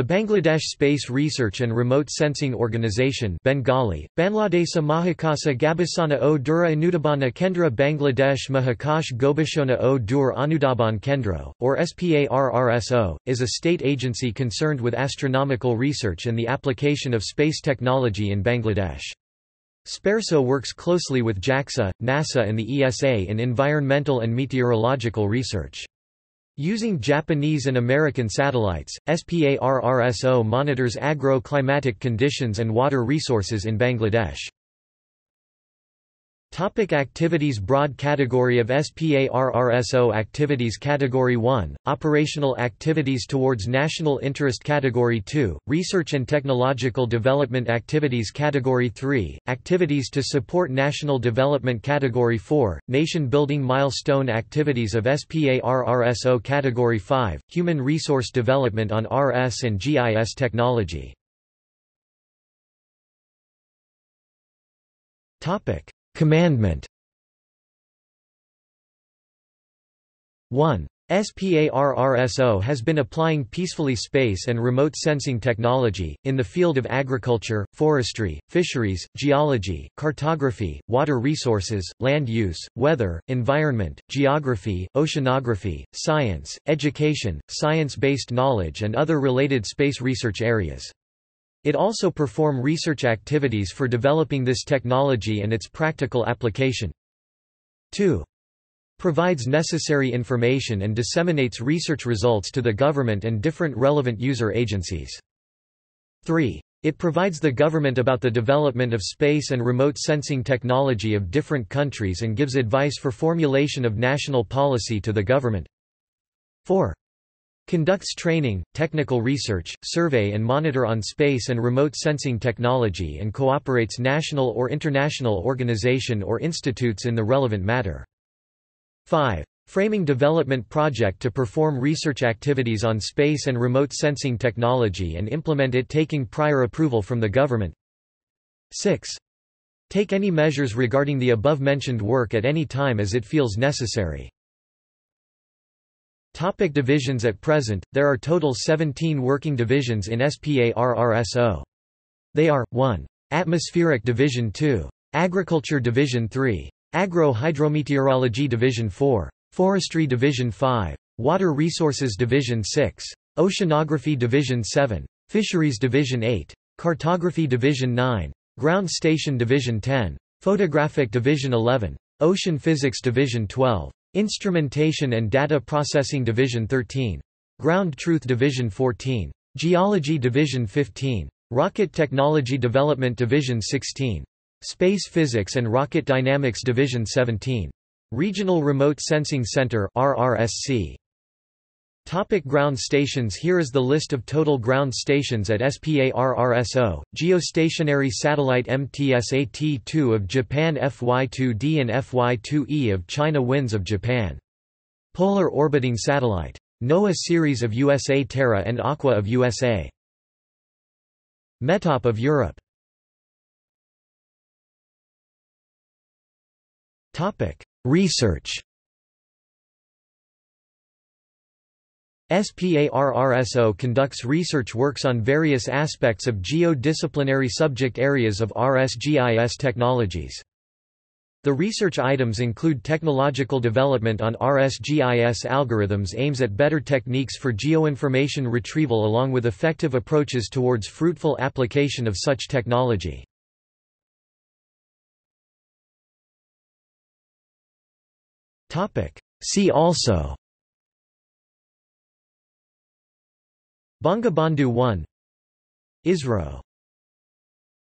The Bangladesh Space Research and Remote Sensing Organisation Bengali, Bangladesa Mahakasa Gabasana o Dura Anudabana Kendra Bangladesh Mahakash Gobishona o Dur Anudaban Kendro, or SPARRSO, is a state agency concerned with astronomical research and the application of space technology in Bangladesh. SPARRSO works closely with JAXA, NASA and the ESA in environmental and meteorological research. Using Japanese and American satellites, SPARRSO monitors agro-climatic conditions and water resources in Bangladesh. Topic activities Broad category of SPARRSO activities Category 1, Operational activities towards national interest Category 2, Research and technological development activities Category 3, Activities to support national development Category 4, Nation-building milestone activities of SPARRSO Category 5, Human resource development on RS and GIS technology. Topic Commandment 1. SPARRSO has been applying peacefully space and remote sensing technology, in the field of agriculture, forestry, fisheries, geology, cartography, water resources, land use, weather, environment, geography, oceanography, science, education, science-based knowledge and other related space research areas. It also perform research activities for developing this technology and its practical application. 2. Provides necessary information and disseminates research results to the government and different relevant user agencies. 3. It provides the government about the development of space and remote sensing technology of different countries and gives advice for formulation of national policy to the government. 4. Conducts training, technical research, survey and monitor on space and remote sensing technology and cooperates national or international organization or institutes in the relevant matter. 5. Framing development project to perform research activities on space and remote sensing technology and implement it taking prior approval from the government. 6. Take any measures regarding the above-mentioned work at any time as it feels necessary. Topic divisions At present, there are total 17 working divisions in SPARRSO. They are, 1. Atmospheric Division 2. Agriculture Division 3. Agro-Hydrometeorology Division 4. Forestry Division 5. Water Resources Division 6. Oceanography Division 7. Fisheries Division 8. Cartography Division 9. Ground Station Division 10. Photographic Division 11. Ocean Physics Division 12. Instrumentation and Data Processing Division 13. Ground Truth Division 14. Geology Division 15. Rocket Technology Development Division 16. Space Physics and Rocket Dynamics Division 17. Regional Remote Sensing Center RRSC. Topic ground stations Here is the list of total ground stations at SPARRSO, geostationary satellite MTSAT-2 of Japan FY-2D and FY-2E of China Winds of Japan. Polar orbiting satellite. NOAA series of USA Terra and Aqua of USA. METOP of Europe. Research SPARRSO conducts research works on various aspects of geo-disciplinary subject areas of RSGIS technologies. The research items include technological development on RSGIS algorithms aims at better techniques for geoinformation retrieval along with effective approaches towards fruitful application of such technology. See also Bangabandhu 1 ISRO